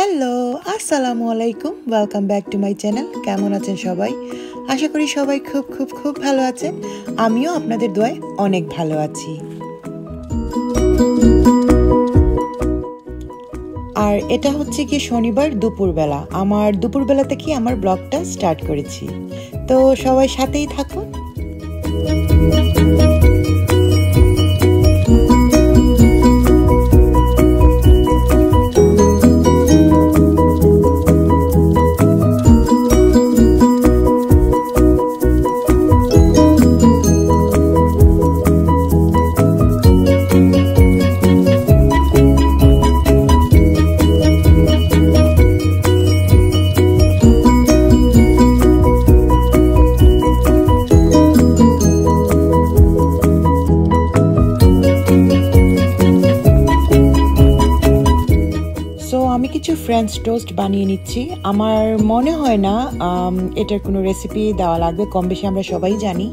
Hello আসসালামু আলাইকুম welcome back to my channel কেমন আছেন সবাই? আশা করি সবাই খুব খুব খুব ভালো আছেন। আমিও আপনাদের দোয়ায় অনেক ভালো আছি। আর এটা হচ্ছে কি শনিবার দুপুরবেলা। আমার দুপুরবেলা থেকে আমার ব্লগটা স্টার্ট করেছি। তো সবাই সাথেই থাকুন। ফ্রেঞ্চ টোস্ট বানিয়ে নিচ্ছি। আমার মনে হয় না এটার কোনো রেসিপি দেওয়া লাগবে কম বেশি আমরা সবাই জানি।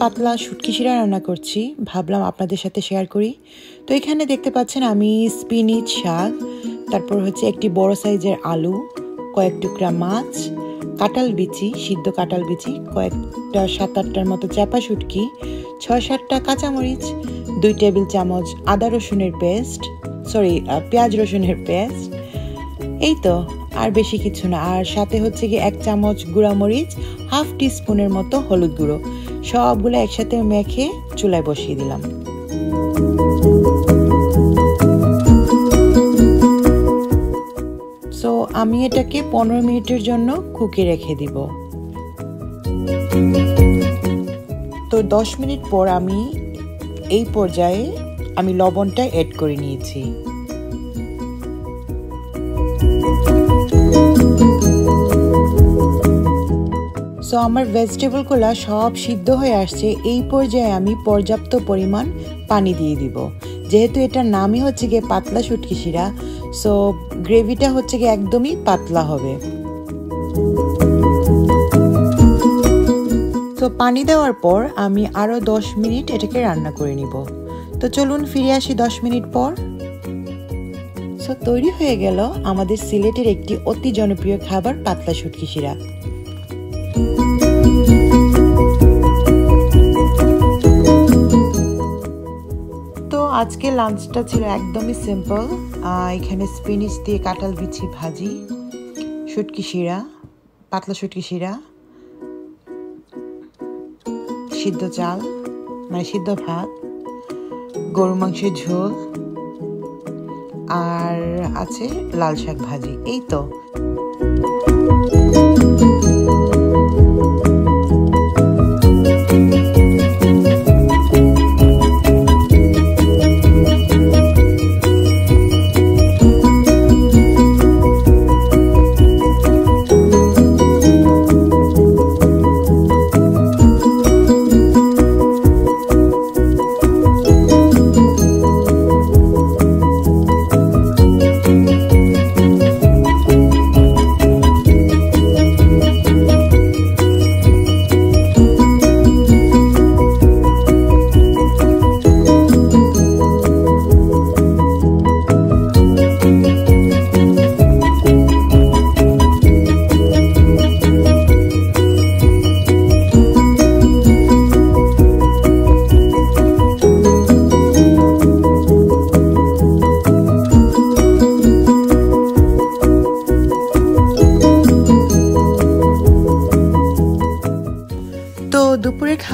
পাতলা শুটকি শিরা রান্না করছি। ভাবলাম আপনাদের সাথে শেয়ার করি। তো এখানে দেখতে পাচ্ছেন আমি স্পিনিচ শাক, তারপর হচ্ছে একটি বড় সাইজের আলু, কয়েক টুকরা মাছ, কাঁঠাল বিচি, সিদ্ধ কাঁঠাল বিচি, কয়েকটা সাত আটটার মতো চাপা শুটকি, ছয় সাতটা কাঁচামরিচ, দুই টেবিল চামচ আদা রসুনের পেস্ট সরি পেঁয়াজ রসুনের পেস্ট। এই তো, আর বেশি কিছু না। আর সাথে হচ্ছে কি এক চামচ গুঁড়ামরিচ, হাফ টি স্পুনের মতো হলুদ গুঁড়ো। সবগুলো একসাথে মেখে চুলায় বসিয়ে দিলাম। সো আমি এটাকে পনেরো মিনিটের জন্য কুকে রেখে দিব। তো দশ মিনিট পর আমি এই পর্যায়ে আমি লবণটা এড করে নিয়েছি। সো আমার ভেজিটেবলগুলো সব সিদ্ধ হয়ে আসছে। এই পর্যায়ে আমি পর্যাপ্ত পরিমাণ পানি দিয়ে দিব। যেহেতু এটার নামই হচ্ছে গিয়ে পাতলা শুটকি শিরা সো গ্রেভিটা হচ্ছে গিয়ে একদমই পাতলা হবে। তো পানি দেওয়ার পর আমি আরও দশ মিনিট এটাকে রান্না করে নিব। তো চলুন ফিরে আসি দশ মিনিট পর। সো তৈরি হয়ে গেল আমাদের সিলেটের একটি অতি জনপ্রিয় খাবার পাতলা শুটকি শিরা। আজকে লাঞ্চটা ছিল একদমই সিম্পল এখানে স্পিনিচ দিয়ে কাঁঠাল বিছি ভাজি, শুটকি শিরা, পাতলা শুটকি শিরা, সিদ্ধ চাল মানে সিদ্ধ ভাত গরু মাংসের ঝোল, আর আছে লাল শাক ভাজি, এই তো।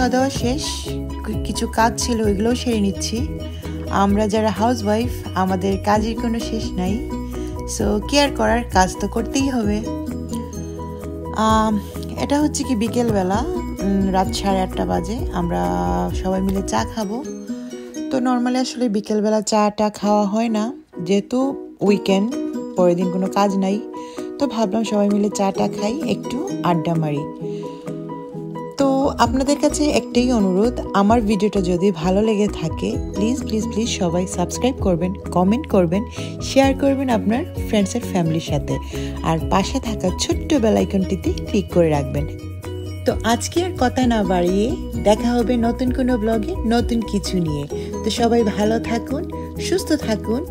খাওয়া দাওয়া শেষ কিছু কাজ ছিল, ওইগুলোও সেরে নিচ্ছি। আমরা যারা হাউস ওয়াইফ আমাদের কাজের কোনো শেষ নাই। সো কেয়ার করার কাজ তো করতেই হবে। এটা হচ্ছে কি বিকেলবেলা রাত সাড়ে আটটা বাজে। আমরা সবাই মিলে চা খাব। তো নর্মালি আসলে বিকেলবেলা চাটা খাওয়া হয় না। যেহেতু উইকেন্ড পরের দিন কোনো কাজ নাই। তো ভাবলাম সবাই মিলে চাটা খাই, একটু আড্ডা মারি। তো আপনাদের কাছে একটাই অনুরোধ, আমার ভিডিওটা যদি ভালো লেগে থাকে প্লিজ প্লিজ প্লিজ সবাই সাবস্ক্রাইব করবেন কমেন্ট করবেন শেয়ার করবেন আপনার ফ্রেন্ডসের ফ্যামিলির সাথে। আর পাশে থাকা ছোট্ট বেলাইকনটিতে ক্লিক করে রাখবেন। তো আজকে আর কথা না বাড়িয়ে দেখা হবে নতুন কোনো ব্লগে নতুন কিছু নিয়ে। তো সবাই ভালো থাকুন, সুস্থ থাকুন,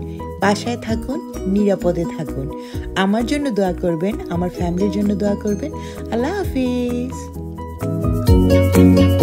বাসায় থাকুন, নিরাপদে থাকুন। আমার জন্য দোয়া করবেন, আমার ফ্যামিলির জন্য দোয়া করবেন। আল্লাহ হাফিজ। 嗯。